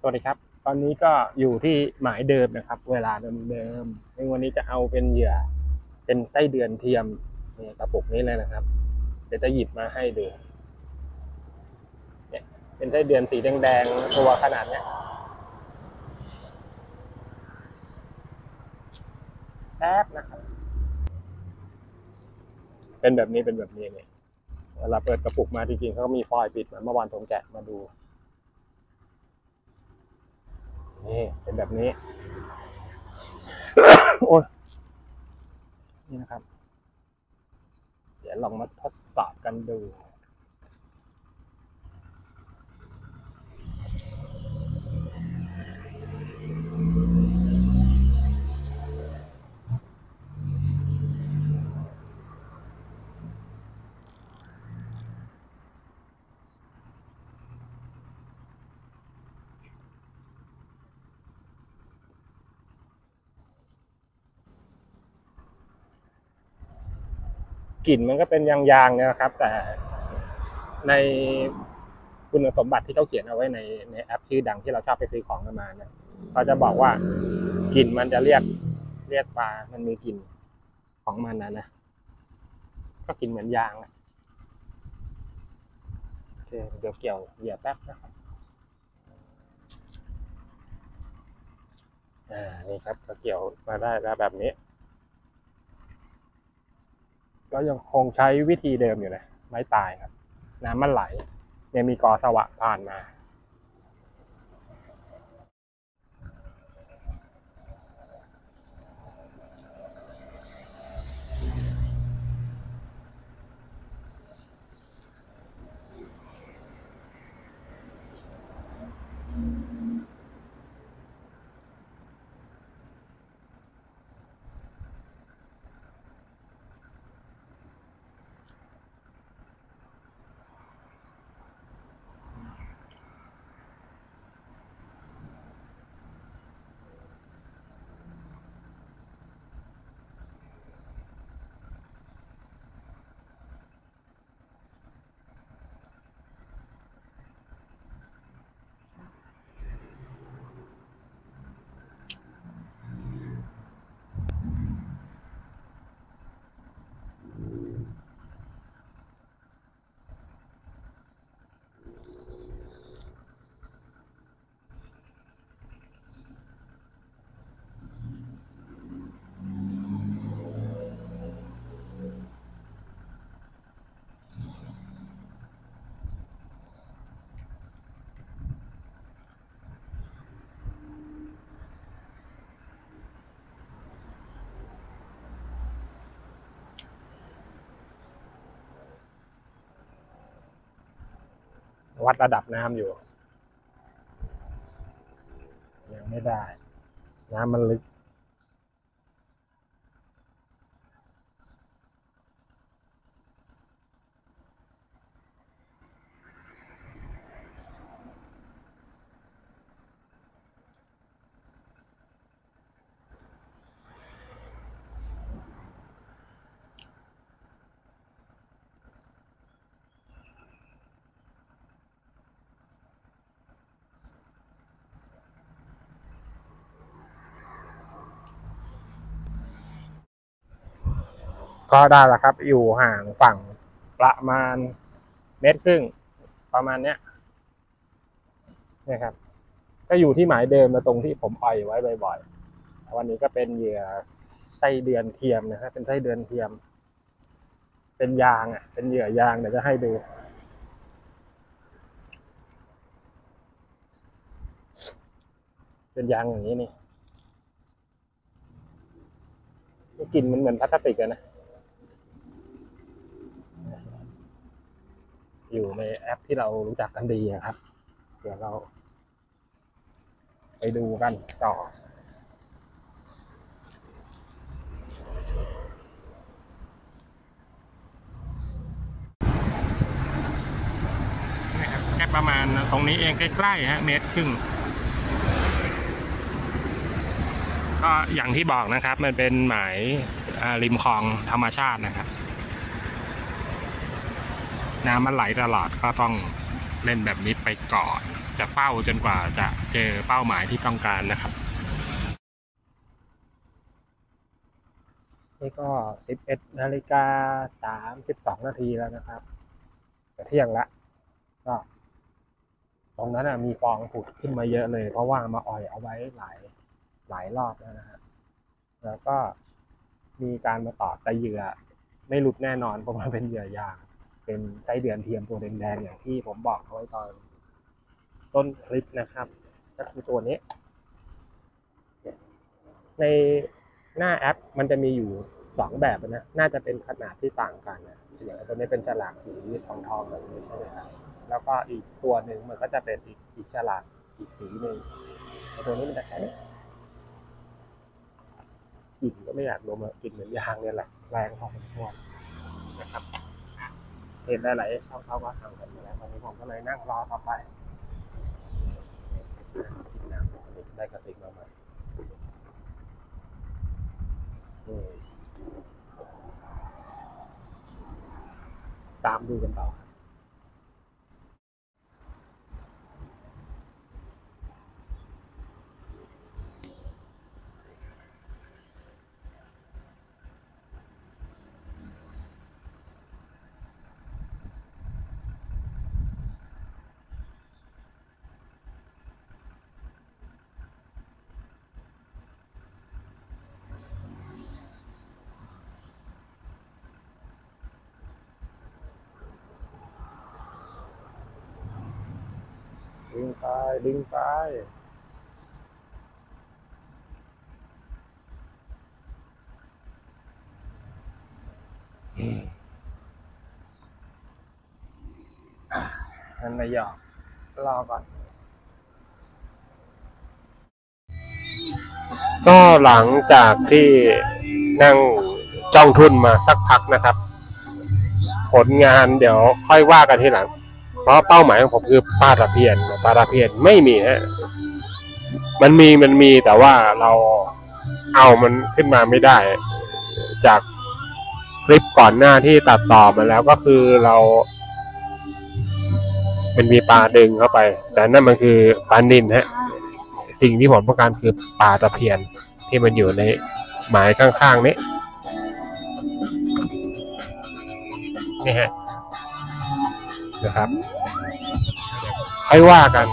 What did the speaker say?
สวัสดีครับ ตอนนี้ก็อยู่ที่หมายเดิมนะครับ เวลาเดิมๆในวันนี้จะเอาเป็นเหยื่อ เป็นไส้เดือนเทียมนี่กระปุกนี้เลยนะครับ เดี๋ยวจะหยิบมาให้ดูเนี่ยเป็นไส้เดือนสีแดงๆตัวขนาดเนี้ยแป๊บนะครับเป็นแบบนี้เป็นแบบนี้เนี่ยเวลาเปิดกระปุกมาจริงๆเขาก็มีฟอยล์ปิดเหมือนเมื่อวานผมแกะมาดู นี่เป็นแบบนี้ โอ้ยนี่นะครับ เดี๋ยวลองมาทดสอบกันดู กลิ่นมันก็เป็นยางๆเนี่ยนะครับ แต่ในคุณสมบัติที่เขาเขียนเอาไว้ในในแอปชื่อดังที่เราชอบไปซื้อของกันมาเนี่ยเขาจะบอกว่ากลิ่นมันจะเรียกเรียกปลา มันมีกลิ่นของมันนะนะ ก็กลิ่นเหมือนยางอะโอเคเดี๋ยวเกี่ยวเหยียบแป๊บนะครับอ่านี่ครับก็เกี่ยวมาได้แล้วแบบนี้ ก็ยังคงใช้วิธีเดิมอยู่นะ ไม้ตายครับ น้ำมันไหลเนี่ยมีกอสวะผ่านมา วัดระดับน้ำอยู่ ยังไม่ได้ น้ำมันลึก ก็ได้แล้วครับ อยู่ห่างฝั่งประมาณเมตรครึ่ง ประมาณเนี้ยนี่ครับ ก็อยู่ที่หมายเดิมและตรงที่ผมปล่อยไว้บ่อยๆ วันนี้ก็เป็นเหยื่อไส้เดือนเทียมนะครับเป็นไส้เดือนเทียม เป็นยางอะ เป็นเหยื่อยางเดี๋ยวจะให้ดูเป็นยางอย่างนี้นี่กลิ่นมันเหมือนพลาสติกอะนะ อยู่ในแอปที่เรารู้จักกันดีอะครับ เดี๋ยวเรา ไปดูกันต่อ นะครับแค่ประมาณตรงนี้เองใกล้ๆฮะเมตรครึ่งก็อย่างที่บอกนะครับ มันเป็นหมายริมคลองธรรมชาตินะครับ น้ำมันไหลตลอดก็ต้องเล่นแบบนี้ไปก่อน จะเฝ้าจนกว่าจะเจอเป้าหมายที่ต้องการนะครับ นี่ก็ 11นาฬิกา32นาทีแล้วนะครับจะเที่ยงละก็ตรงนั้นนะมีฟองผุดขึ้นมาเยอะเลย เพราะว่ามาอ่อยเอาไว้หลายหลายรอบแล้วนะฮะแล้วก็มีการมาต่อตะเหยื่อไม่หลุดแน่นอนเพราะมันเป็นเหยื่อยาง เป็นไส้เดือนเทียมตัวแดงๆอย่างที่ผมบอกเอาไว้ตอนต้นคลิปนะครับ ก็คือตัวนี้ ในหน้าแอปมันจะมีอยู่สองแบบนะ น่าจะเป็นขนาดที่ต่างกันนะอย่างตัวนี้เป็นฉลากสีทองทองๆแบบนี้ใช่ไหมครับแล้วก็อีกตัวหนึ่งมันก็จะเป็นอีกอีกฉลากอีกสีหนึ่งแต่ตัวนี้มันจะแค่นี้กลิ่นก็ไม่อยากดมอะกลิ่นเหมือนยางเนี่ยแหละแรงพอสมควร เห็นได้หลายช่องเขาก็ทำกันมาแล้ววันนี้ผมก็เลยนั่งรอต่อไปกินน้ำได้กระติกมาใหม่ตามดูกันต่อครับ ดึงไป ดึงไป นั่นนายอกรอก่อน ก็หลังจากที่นั่งจ้องทุนมาสักพักนะครับ ผลงานเดี๋ยวค่อยว่ากันทีหลัง ราะเป้าหมายของผมคือปลาตะเพียนปลาตะเพียนไม่มีฮะมันมีมันมีแต่ว่าเราเอามันขึ้นมาไม่ได้ จากคลิปก่อนหน้าที่ตัดต่อมาแล้วก็คือเรา มันมีปลาดึงเข้าไป แต่นั่นมันคือปลานินฮะ สิ่งที่ผมต้องการคือปลาตะเพียนที่มันอยู่ในหมายข้างๆนี้นี่ฮะนะครับ ค่อยว่ากัน